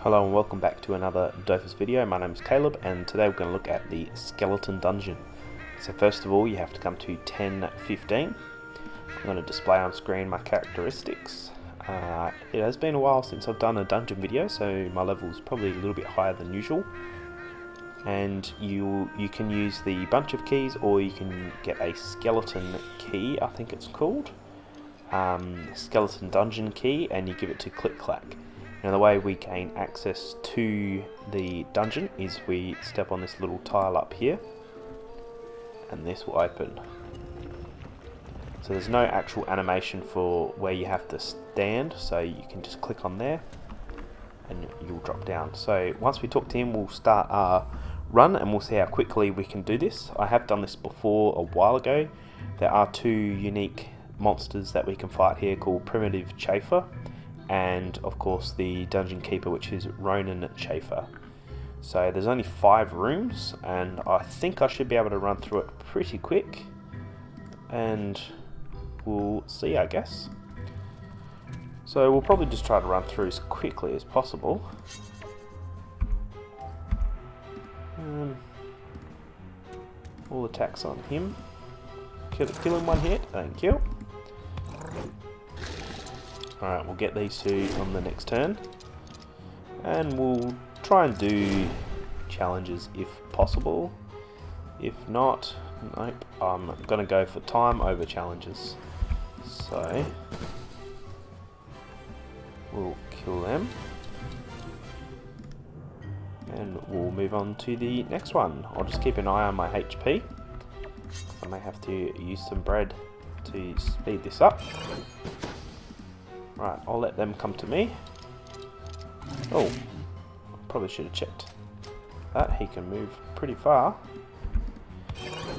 Hello and welcome back to another Dofus video. My name is Caleb and today we're going to look at the Skeleton Dungeon. So first of all you have to come to 10.15. I'm going to display on screen my characteristics. Uh, it has been a while since I've done a dungeon video so my level is probably a little bit higher than usual. And you you can use the bunch of keys or you can get a skeleton key I think it's called. Um, skeleton dungeon key and you give it to Click Clack. Now the way we gain access to the dungeon is we step on this little tile up here and this will open. So there's no actual animation for where you have to stand so you can just click on there and you'll drop down. So once we talk to him we'll start our run and we'll see how quickly we can do this. I have done this before a while ago. There are two unique monsters that we can fight here called Primitive Chafer and of course the dungeon keeper which is Ronin Chafer. So there's only five rooms and I think I should be able to run through it pretty quick and we'll see I guess. So we'll probably just try to run through as quickly as possible. Um, all attacks on him. Kill, kill him one hit, thank you. Alright, we'll get these two on the next turn. And we'll try and do challenges if possible. If not, nope, I'm going to go for time over challenges. So, we'll kill them. And we'll move on to the next one. I'll just keep an eye on my HP. I may have to use some bread to speed this up. Right, I'll let them come to me. Oh, probably should have checked that. He can move pretty far.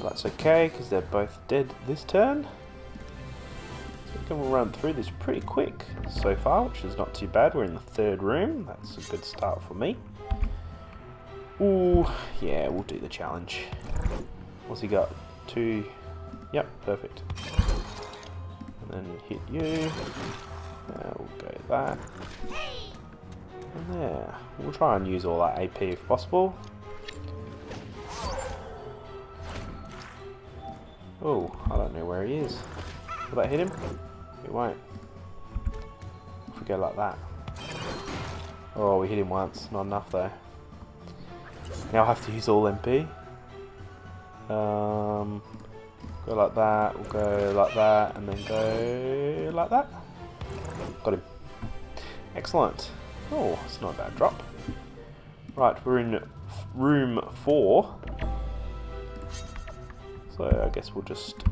That's okay, because they're both dead this turn. So we can run through this pretty quick so far, which is not too bad. We're in the third room. That's a good start for me. Ooh, yeah, we'll do the challenge. What's he got? Two. Yep, perfect. And then hit you. There, go that. And there. We'll try and use all that AP if possible. Oh, I don't know where he is. Will that hit him? It won't. If we go like that. Oh, we hit him once. Not enough though. Now I have to use all MP. Um, go like that, we'll go like that, and then go like that. Got him. Excellent. Oh, it's not a bad drop. Right, we're in room four. So I guess we'll just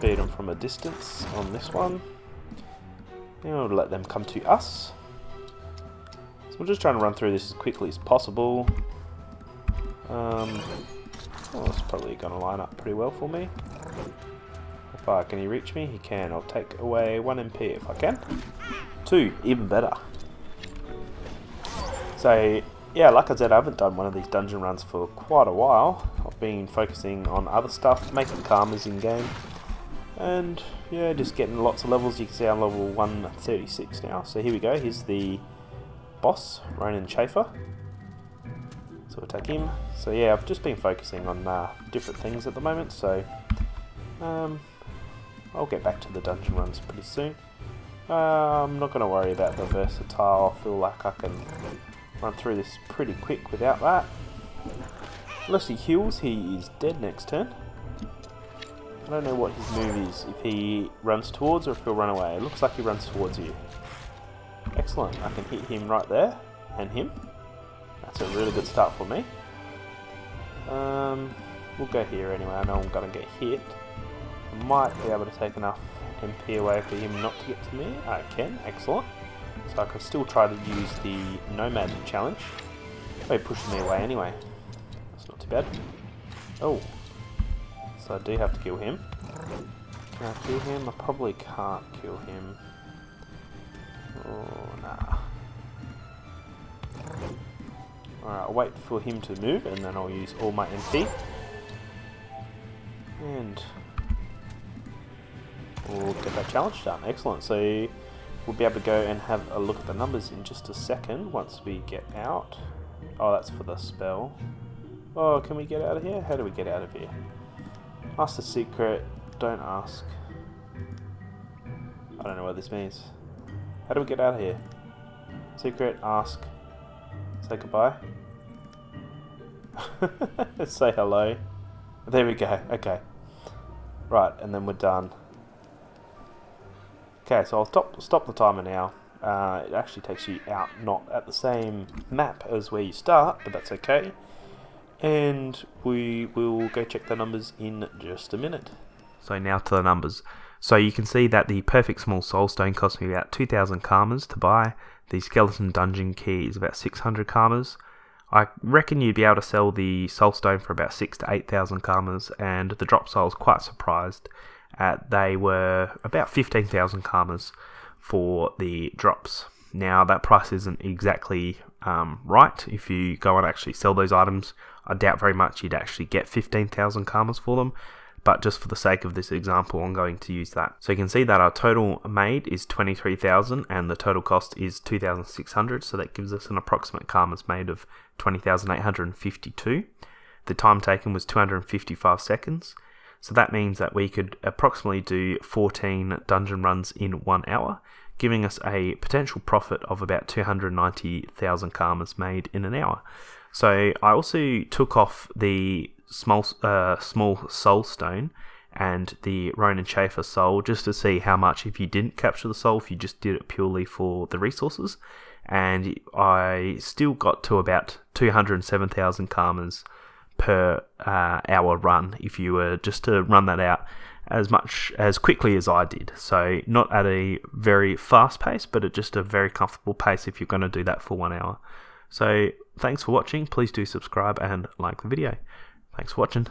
beat them from a distance on this one. And we'll let them come to us. So we're just trying to run through this as quickly as possible. Um, well, it's probably going to line up pretty well for me. How far can he reach me? He can. I'll take away 1 MP if I can. 2, even better. So, yeah, like I said, I haven't done one of these dungeon runs for quite a while. I've been focusing on other stuff, making kamas in-game. And, yeah, just getting lots of levels. You can see I'm level 136 now. So here we go. Here's the boss, Ronin Chafer. So we'll attack him. So yeah, I've just been focusing on uh, different things at the moment, so um, I'll get back to the dungeon runs pretty soon. Uh, I'm not going to worry about the versatile, I feel like I can run through this pretty quick without that. Unless he heals, he is dead next turn. I don't know what his move is, if he runs towards or if he'll run away. It looks like he runs towards you. Excellent, I can hit him right there, and him. That's a really good start for me. Um, we'll go here anyway, I know I'm going to get hit. I might be able to take enough MP away for him not to get to me. I can, excellent. So I can still try to use the Nomad challenge. They pushing me away anyway. That's not too bad. Oh. So I do have to kill him. Can I kill him? I probably can't kill him. Oh, nah. Alright, I'll wait for him to move and then I'll use all my MP. And we'll get that challenge done. Excellent. So we'll be able to go and have a look at the numbers in just a second once we get out. Oh, that's for the spell. Oh, can we get out of here? How do we get out of here? Ask the secret, don't ask. I don't know what this means. How do we get out of here? Secret, ask, say goodbye. say hello. There we go, okay. Right, and then we're done. Okay, so I'll stop, stop the timer now. Uh, it actually takes you out not at the same map as where you start, but that's okay. And we will go check the numbers in just a minute. So now to the numbers. So you can see that the perfect small soul stone cost me about 2000 kamas to buy. The skeleton dungeon key is about 600 kamas. I reckon you'd be able to sell the soul stone for about 6 to 8000 kamas and the drop soul is quite surprised they were about 15,000 kamas for the drops. Now that price isn't exactly um, right. If you go and actually sell those items, I doubt very much you'd actually get 15,000 kamas for them. But just for the sake of this example, I'm going to use that. So you can see that our total made is 23,000 and the total cost is 2,600. So that gives us an approximate kamas made of 20,852. The time taken was 255 seconds. So that means that we could approximately do 14 dungeon runs in one hour, giving us a potential profit of about 290,000 kamas made in an hour. So I also took off the small uh, small soul stone and the Ronin Chafer soul just to see how much if you didn't capture the soul, if you just did it purely for the resources. And I still got to about 207,000 kamas per uh, hour run if you were just to run that out as much as quickly as I did. So not at a very fast pace, but at just a very comfortable pace if you're going to do that for one hour. So thanks for watching. Please do subscribe and like the video. Thanks for watching.